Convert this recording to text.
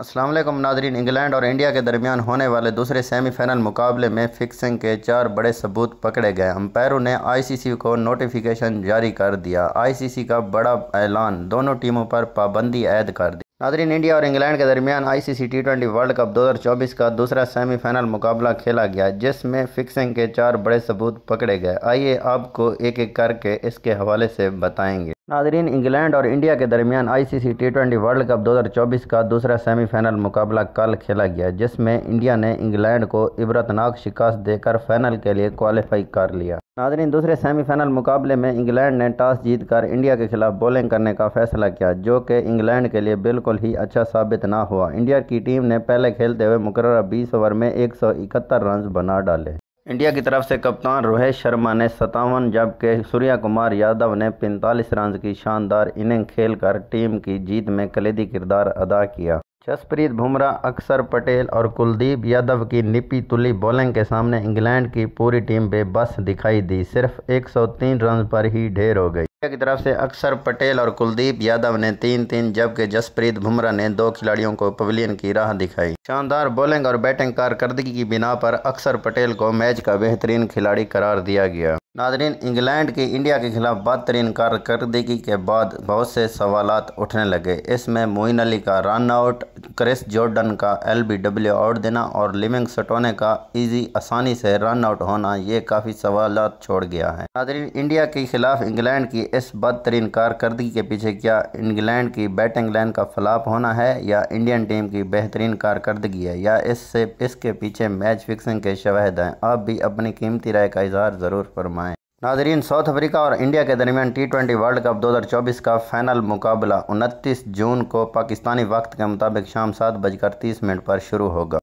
السلام علیکم، ناظرین، انگلینڈ اور انڈیا کے درمیان ہونے والے دوسرے سیمی فائنل مقابلے میں فکسنگ کے چار بڑے ثبوت پکڑے گئے۔ امپائروں نے آئی سی سی کو نوٹیفیکیشن جاری کر دیا۔ آئی سی سی کا بڑا اعلان، دونوں ٹیموں پر پابندی عائد کر دی۔ ناظرین، انڈیا اور انگلینڈ کے درمیان I C C T twenty world cup دو ہزار چوبیس کا دوسرا سیمی فائنل مقابلہ کھیلا گیا، جس میں فکسنگ کے چار بڑے ثبوت پکڑے گئے۔ آئیے آپ کو ایک ایک کر کے اس کے حوالے سے بتائیں گے۔ ناظرین، انگلینڈ اور انڈیا کے درمیان I C C T twenty world cup دو ہزار چوبیس کا دوسرا سیمی فائنل مقابلہ کل کھیلا گیا، جس میں انڈیا نے انگلینڈ کو عبرتناک شکست دے کر فائنل کے لیے کوالیفائی کر لیا۔ ناظرین، دوسرے سیمی فائنل مقابلے میں انگلینڈ نے ٹاس جیت کر انڈیا کے خلاف بولنگ کرنے کا فیصلہ کیا، جو کہ انگلینڈ کے لیے بالکل ہی اچھا ثابت نہ ہوا۔ انڈیا کی ٹیم نے پہلے کھیلتے ہوئے مقررہ بیس اوور میں ایک سو اکہتر رنز بنا ڈالے۔ انڈیا کی طرف سے کپتان روہت شرما نے ستاون جبکہ سوریا کمار یادو نے پینتالیس رنز کی شاندار اننگ کھیل کر ٹیم کی جیت میں کلیدی کردار ادا کیا۔ جسپریت بمراہ اکثر پٹیل اور کلدیپ یادو کی نپی تلی بولنگ کے سامنے انگلینڈ کی پوری ٹیم بے بس دکھائی دی۔ صرف ایک سو تین رنز پر ہی ڈھیر ہو گئی۔ کی طرف سے اکثر پٹیل اور کلدیپ یادو نے تین تین، جبکہ جسپریت بمراہ نے دو کھلاڑیوں کو پویلین کی راہ دکھائی۔ شاندار بولنگ اور بیٹنگ کارکردگی کی بنا پر اکثر پٹیل کو میچ کا بہترین کھلاڑی قرار دیا گیا۔ ناظرین، انگلینڈ کی انڈیا کے خلاف بدترین کارکردگی کے بعد بہت سے سوالات اٹھنے لگے۔ اس میں معین علی کا رن آؤٹ کرس جورڈن کا ایل بی ڈبلیو آؤٹ دینا اور لیونگ سٹونے کا ایزی آسانی سے رن آؤٹ ہونا یہ کافی سوالات چھوڑ گیا ہے۔ ناظرین، انڈیا کے خلاف انگلینڈ کی اس بدترین کارکردگی کے پیچھے کیا انگلینڈ کی بیٹنگ لائن کا فلاپ ہونا ہے یا انڈین ٹیم کی بہترین کارکردگی ہے یا اس سے اس کے پیچھے میچ فکسنگ کے شواہد ہیں؟ آپ بھی اپنی قیمتی رائے کا اظہار ضرور فرمائیں۔ ناظرین، ساؤتھ افریقہ اور انڈیا کے درمیان ٹی ٹوینٹی ورلڈ کپ دو ہزار چوبیس کا فائنل مقابلہ انتیس جون کو پاکستانی وقت کے مطابق شام سات بج کر تیس منٹ پر شروع ہوگا۔